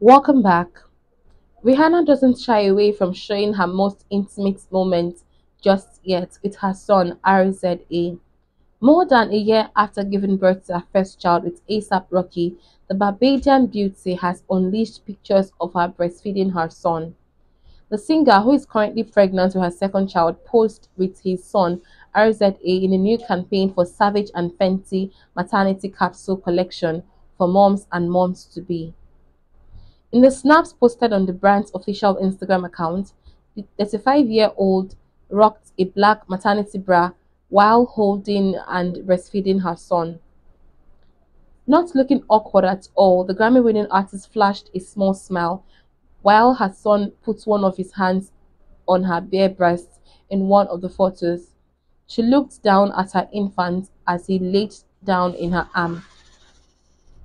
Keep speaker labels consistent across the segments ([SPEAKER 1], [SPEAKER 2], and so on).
[SPEAKER 1] Welcome back. Rihanna doesn't shy away from showing her most intimate moments just yet with her son RZA. More than a year after giving birth to her first child with ASAP Rocky, the Barbadian beauty has unleashed pictures of her breastfeeding her son. The singer, who is currently pregnant with her second child, posed with his son RZA in a new campaign for Savage and Fenty maternity capsule collection for moms and moms to be. In the snaps posted on the brand's official Instagram account, the 35 year old rocked a black maternity bra while holding and breastfeeding her son. Not looking awkward at all, the Grammy winning artist flashed a small smile while her son put one of his hands on her bare breast in one of the photos. She looked down at her infant as he laid down in her arm.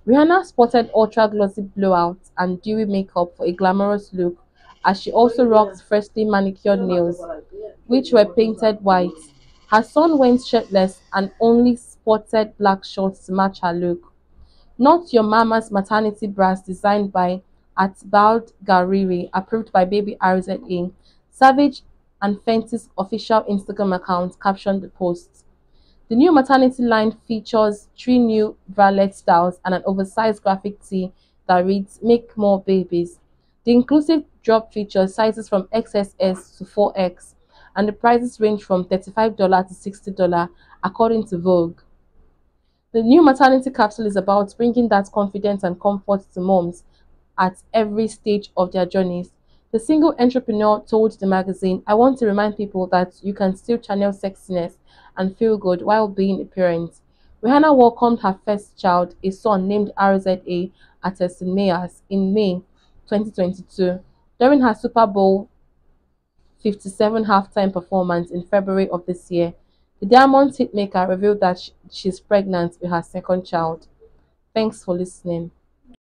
[SPEAKER 1] Rihanna sported ultra glossy blowouts and dewy makeup for a glamorous look as she also rocked freshly manicured nails, which were painted white. Her son went shirtless and only sported black shorts to match her look. Not Your Mama's maternity bras designed by Archibald Gariri, approved by Baby RZA. Savage and Fenty's official Instagram account captioned the post. The new maternity line features three new bralette styles and an oversized graphic tee that reads Make More Babies. The inclusive drop features sizes from XSS to 4X and the prices range from $35 to $60 according to Vogue. The new maternity capsule is about bringing that confidence and comfort to moms at every stage of their journeys. The single entrepreneur told the magazine, I want to remind people that you can still channel sexiness and feel good while being a parent. Rihanna welcomed her first child, a son named RZA, Athelston Mayers in May 2022 during her Super Bowl 57 halftime performance in February of this year. The Diamond hitmaker revealed that she's pregnant with her second child. Thanks for listening.